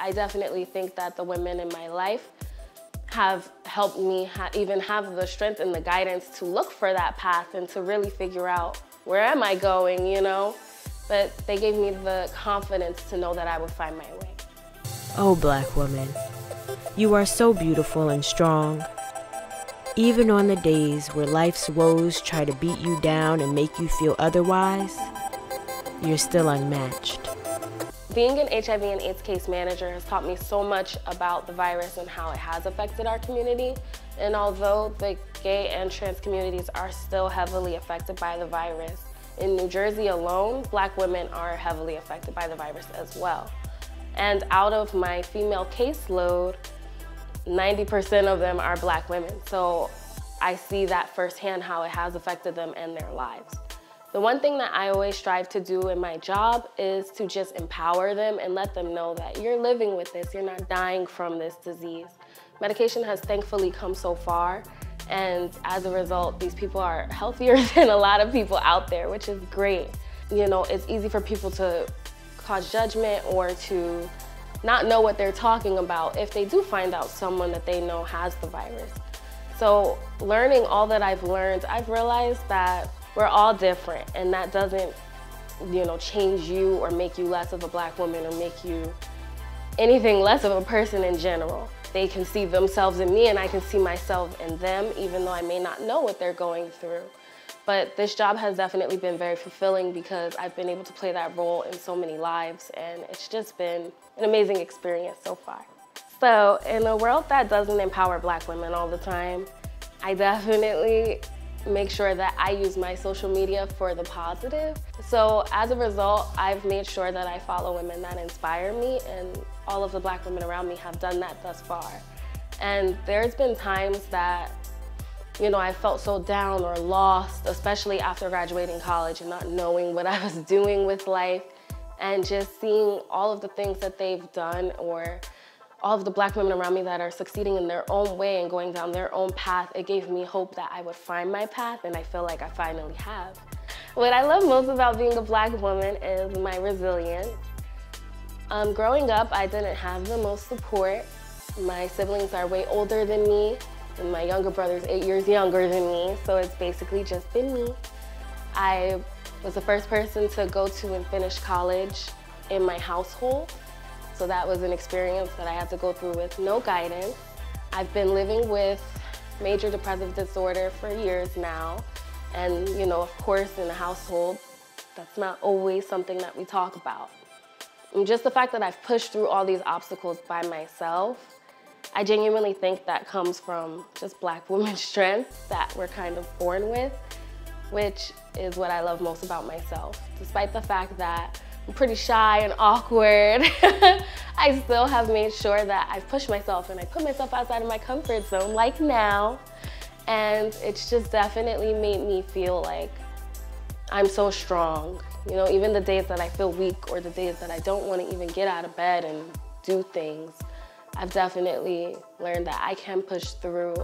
I definitely think that the women in my life have helped me ha even have the strength and the guidance to look for that path and to really figure out where am I going, you know? But they gave me the confidence to know that I would find my way. Oh, black woman, you are so beautiful and strong. Even on the days where life's woes try to beat you down and make you feel otherwise, you're still unmatched. Being an HIV and AIDS case manager has taught me so much about the virus and how it has affected our community. And although the gay and trans communities are still heavily affected by the virus, in New Jersey alone, black women are heavily affected by the virus as well. And out of my female caseload, 90% of them are black women. So I see that firsthand how it has affected them and their lives. The one thing that I always strive to do in my job is to just empower them and let them know that you're living with this, you're not dying from this disease. Medication has thankfully come so far and as a result, these people are healthier than a lot of people out there, which is great. You know, it's easy for people to cause judgment or to not know what they're talking about if they do find out someone that they know has the virus. So learning all that I've learned, I've realized that we're all different and that doesn't, you know, change you or make you less of a black woman or make you anything less of a person in general. They can see themselves in me and I can see myself in them even though I may not know what they're going through. But this job has definitely been very fulfilling because I've been able to play that role in so many lives and it's just been an amazing experience so far. So in a world that doesn't empower black women all the time, I definitely make sure that I use my social media for the positive. So as a result, I've made sure that I follow women that inspire me and all of the black women around me have done that thus far. And there's been times that you know, I felt so down or lost, especially after graduating college and not knowing what I was doing with life and just seeing all of the things that they've done or all of the black women around me that are succeeding in their own way and going down their own path, it gave me hope that I would find my path and I feel like I finally have. What I love most about being a black woman is my resilience. Um, growing up, I didn't have the most support. My siblings are way older than me and my younger brother's eight years younger than me, so it's basically just been me. I was the first person to go to and finish college in my household. So that was an experience that I had to go through with no guidance. I've been living with major depressive disorder for years now. And, you know, of course, in the household, that's not always something that we talk about. And just the fact that I've pushed through all these obstacles by myself I genuinely think that comes from just black women's strength that we're kind of born with, which is what I love most about myself. Despite the fact that pretty shy and awkward, I still have made sure that I've pushed myself and I put myself outside of my comfort zone like now. And it's just definitely made me feel like I'm so strong. You know, even the days that I feel weak or the days that I don't want to even get out of bed and do things, I've definitely learned that I can push through.